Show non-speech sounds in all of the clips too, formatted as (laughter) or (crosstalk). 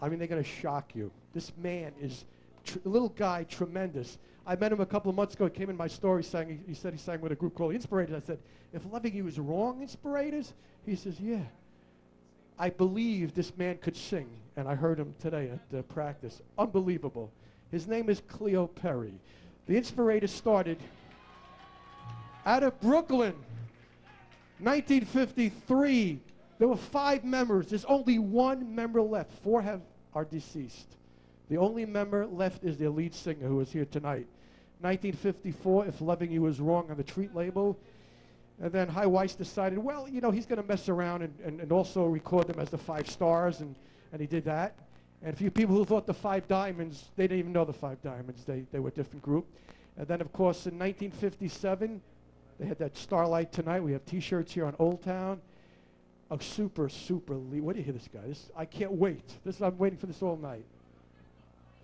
I mean, they're going to shock you. This man is little guy, tremendous. I met him a couple of months ago. He came in my store. He sang. He, he said he sang with a group called Inspirators. I said, "If loving you is wrong, Inspirators?" He says, "Yeah." I believe this man could sing, and I heard him today at uh, practice. Unbelievable. His name is Cleo Perry. The Inspirators started out of Brooklyn, 1953. There were five members. There's only one member left. Four have are deceased. The only member left is their lead singer who is here tonight. 1954, If Loving You Is Wrong on the Treat label. And then Hy Weiss decided, well, you know, he's going to mess around and, and, and also record them as the Five Stars, and, and he did that. And a few people who thought the Five Diamonds, they didn't even know the Five Diamonds. They, they were a different group. And then, of course, in 1957, they had that Starlight Tonight. We have T-shirts here on Old Town. A super, super lead. What do you hear this guy? This, I can't wait. This I'm waiting for this all night.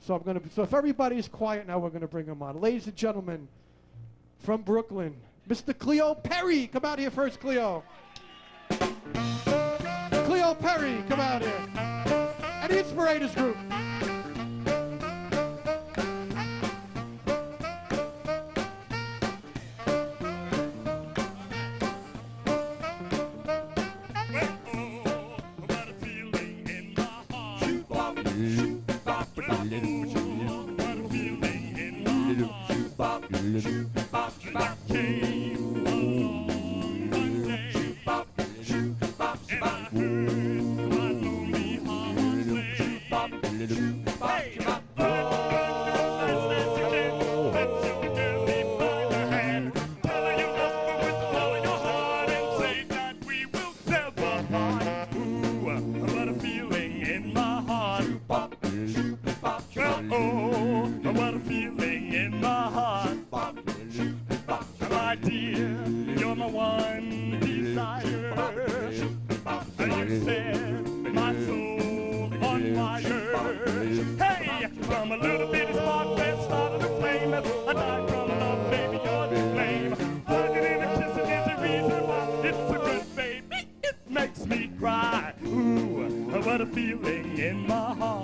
So I'm going to. So if everybody is quiet now, we're going to bring him on. Ladies and gentlemen, from Brooklyn, Mr. Cleo Perry. Come out here first, Cleo. Cleo Perry, come out here. And the Inspirators Group. Feeling in my heart.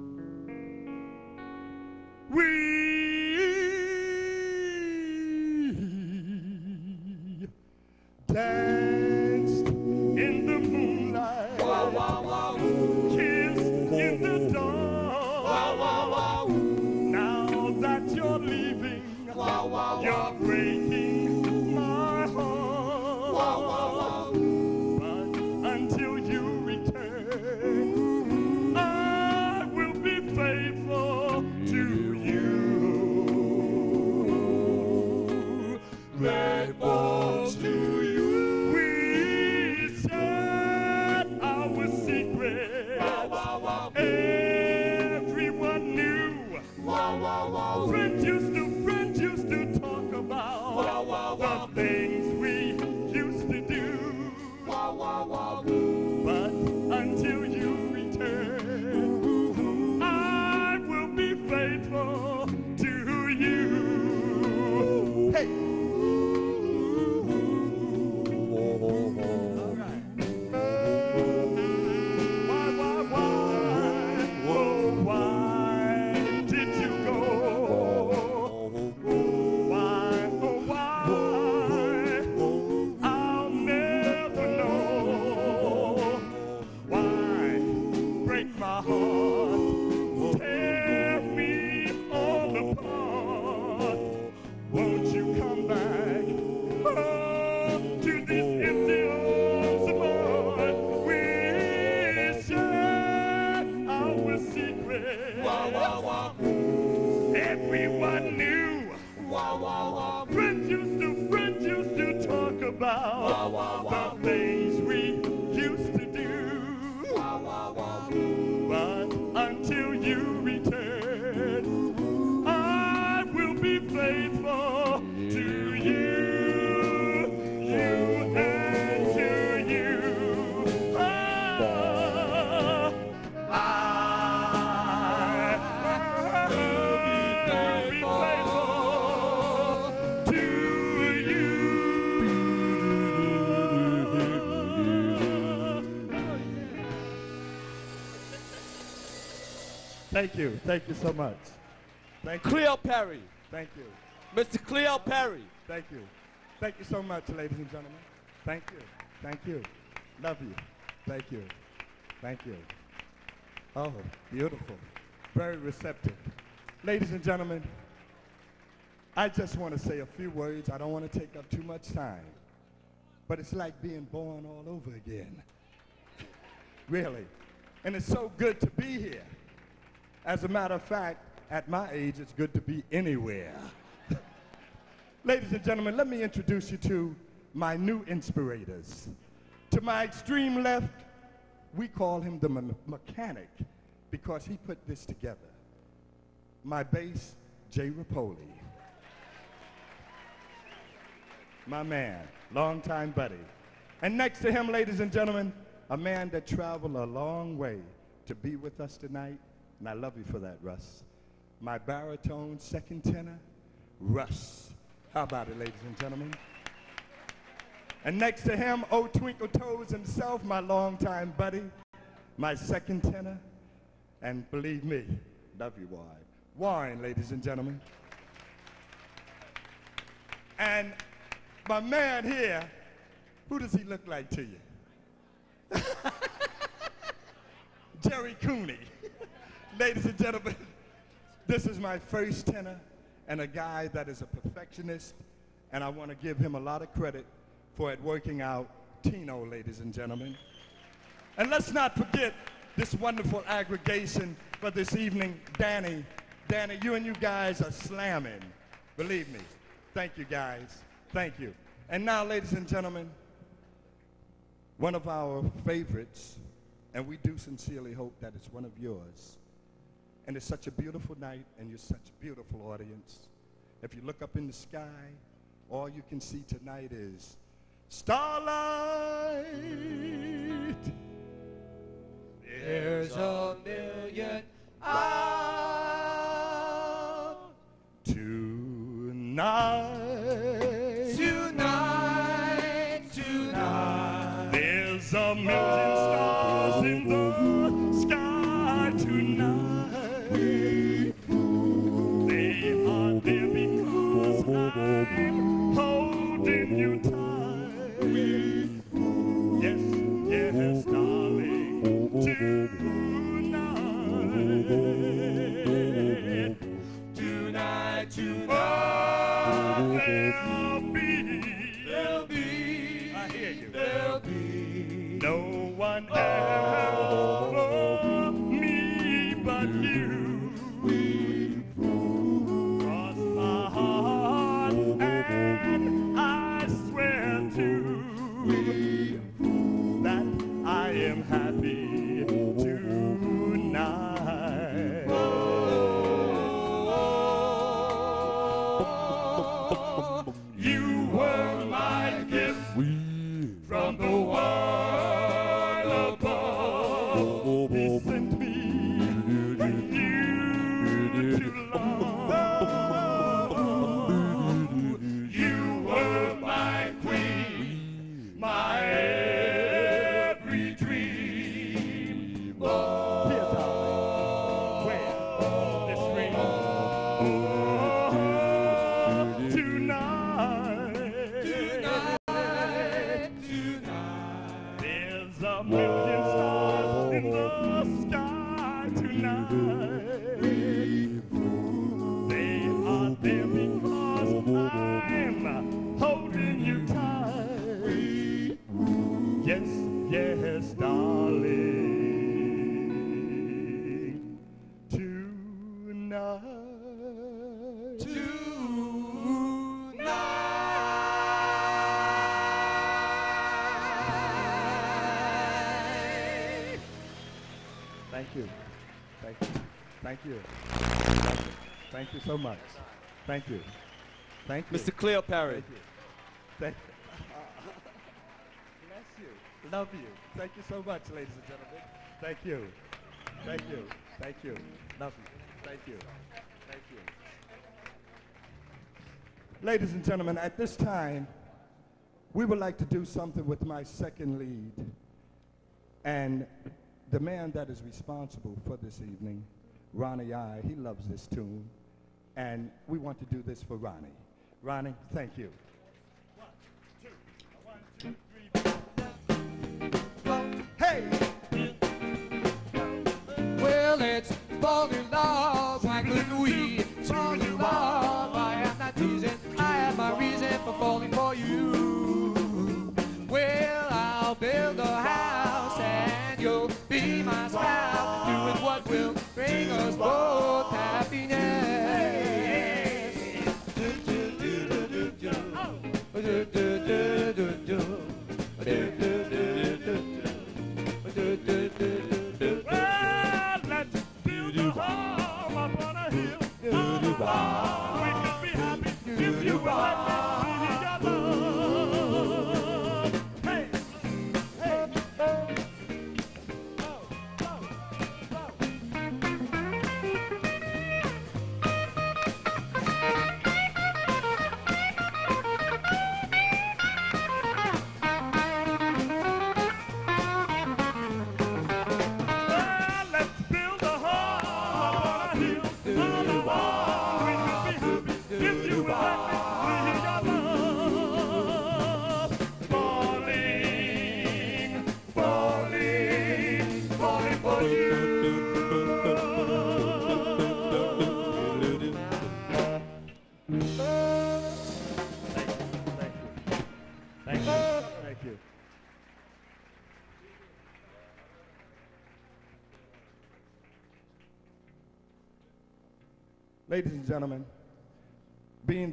home. Thank you. Thank you so much. Thank you. Cleo Perry. Thank you. Mr. Cleo Perry. Thank you. Thank you so much, ladies and gentlemen. Thank you. Thank you. Love you. Thank you. Thank you. Oh, beautiful. Very receptive. Ladies and gentlemen, I just want to say a few words. I don't want to take up too much time. But it's like being born all over again. (laughs) really. And it's so good to be here. As a matter of fact, at my age, it's good to be anywhere. (laughs) Ladies and gentlemen, let me introduce you to my new inspirators. To my extreme left, we call him the me- mechanic because he put this together. My bass, Jay Rapoli. My man, longtime buddy. And next to him, ladies and gentlemen, a man that traveled a long way to be with us tonight, and I love you for that, Russ. My baritone second tenor, Russ. How about it, ladies and gentlemen? And next to him, old Twinkle Toes himself, my longtime buddy, my second tenor, and believe me, love you, Warren. Warren, ladies and gentlemen. And my man here, who does he look like to you? (laughs) Gerry Cooney. Ladies and gentlemen, this is my first tenor and a guy that is a perfectionist, and I want to give him a lot of credit for it working out Tino, ladies and gentlemen. And let's not forget this wonderful aggregation for this evening, Danny. Danny, you and you guys are slamming. Believe me. Thank you, guys. Thank you. And now, ladies and gentlemen, one of our favorites, and we do sincerely hope that it's one of yours. And it's such a beautiful night, and you're such a beautiful audience. If you look up in the sky, all you can see tonight is starlight. There's a million out Tonight. Oh. You. Thank you. You so much. Thank you. Thank you. Mr. Cleo Perry. Thank you. Thank Bless you. Love you. Thank you so much, ladies and gentlemen. Thank you. Thank you. Thank you. Love you. Thank you. Thank you. Ladies and gentlemen, at this time, we would like to do something with my second lead. And the man that is responsible for this evening, Ronnie I, he loves this tune. And we want to do this for Ronnie. Ronnie, thank you. Hey! Well, it's falling love. Why couldn't we fall in love? I am not teasing. I have my reason for falling for you. Well, I'll build a house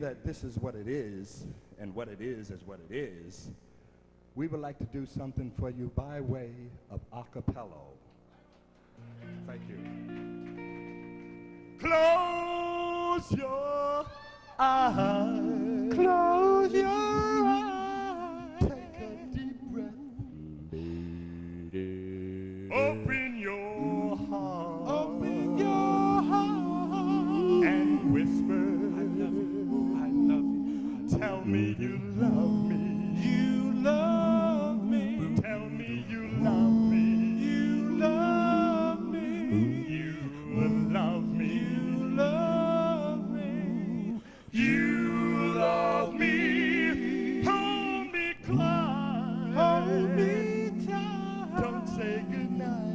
that this is what it is, and what it is is what it is, we would like to do something for you by way of acapello. Thank you. Close your eyes. Close say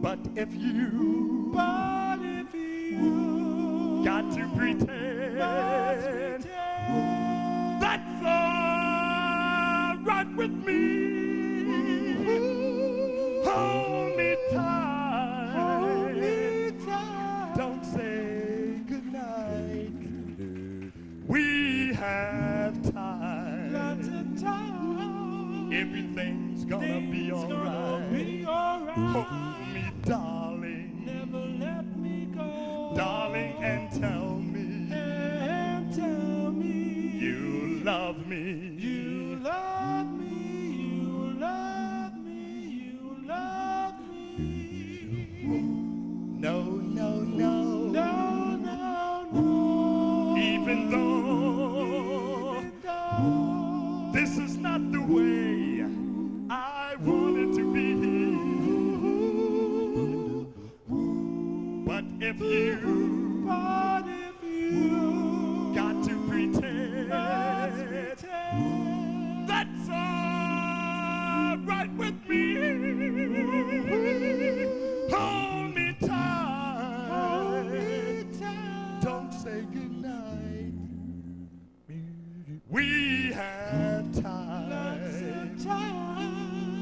But if you, but if you got to pretend, that's all right with me.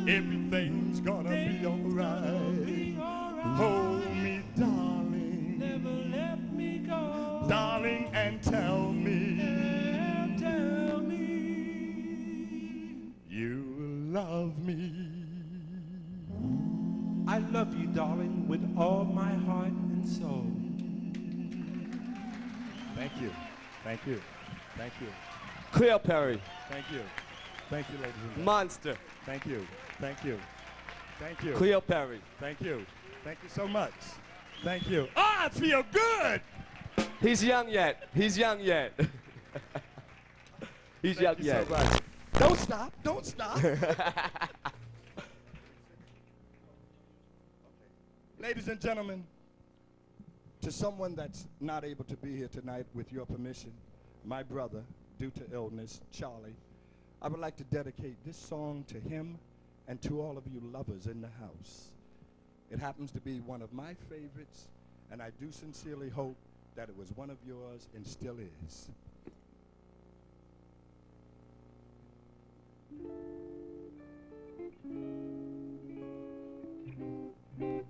Everything's gonna be alright. Hold me, darling. Never let me go. Darling, and tell me And tell me you love me. I love you, darling, with all my heart and soul. Thank you. Thank you. Thank you. Cleo Perry, Thank you. Thank you, ladies and gentlemen. monster. Thank you. Thank you. Thank you. Cleo Perry. Thank you. Thank you so much. Thank you. Oh, I feel good. He's young yet. He's young yet. (laughs) He's young you yet. so much. Don't stop. Don't stop. (laughs) Ladies and gentlemen, to someone that's not able to be here tonight, with your permission, my brother, due to illness, Charlie, I would like to dedicate this song to him and to all of you lovers in the house. It happens to be one of my favorites, and I do sincerely hope that it was one of yours and still is. If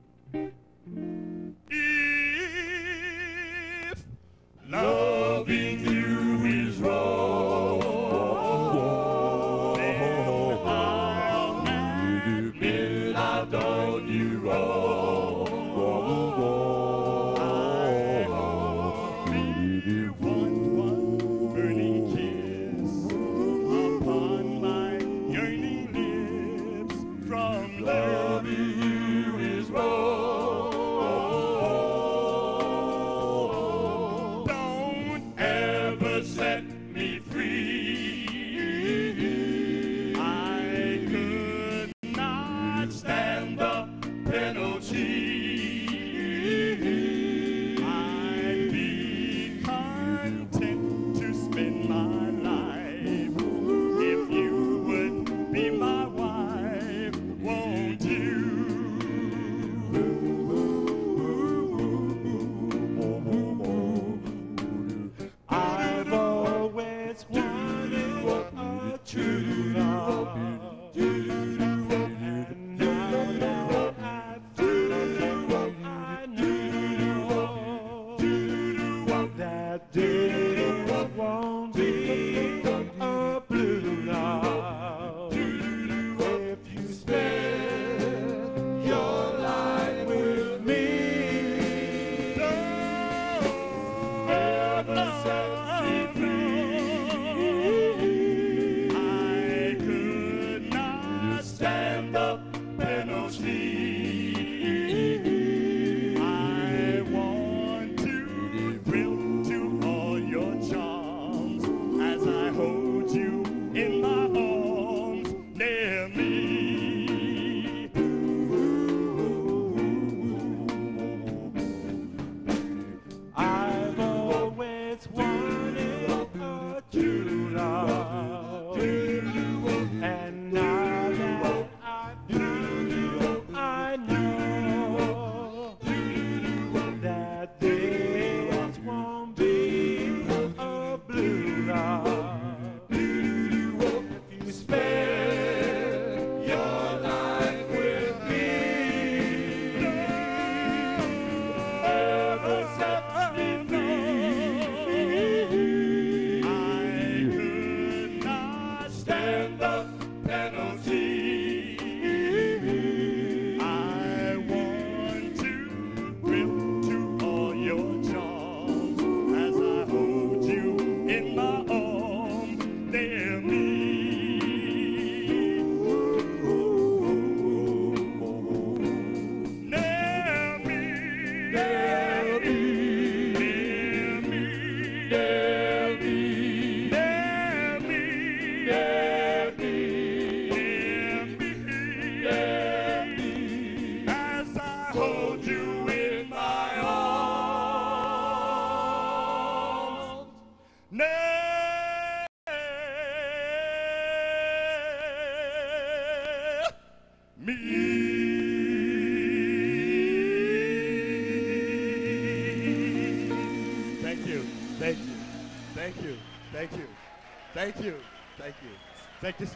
Santa.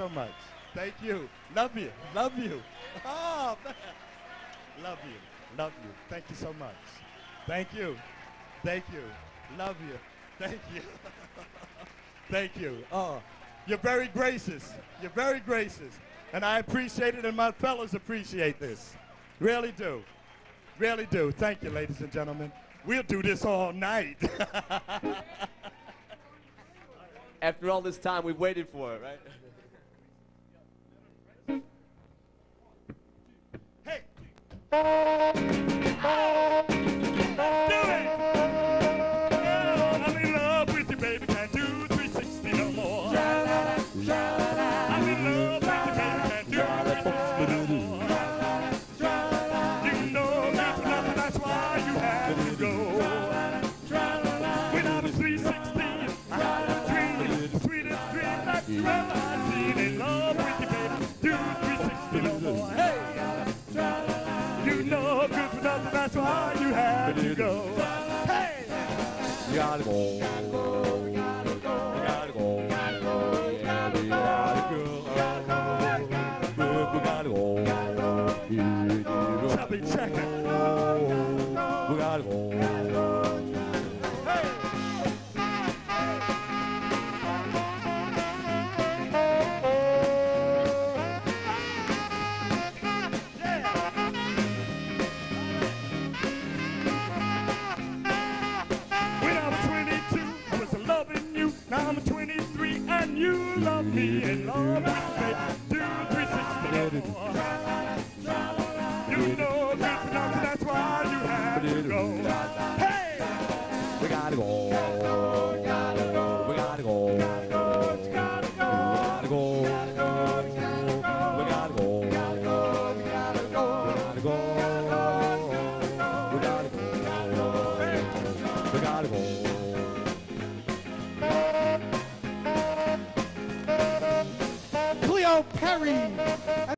so much. Thank you. Love you. Love you. Oh, man. Love you. Love you. Thank you so much. Thank you. Thank you. Love you. Thank you. (laughs) Thank you. Oh, you're very gracious. You're very gracious. And I appreciate it, and my fellows appreciate this. Really do. Really do. Thank you, ladies and gentlemen. We'll do this all night. (laughs) After all this time, we've waited for it, right?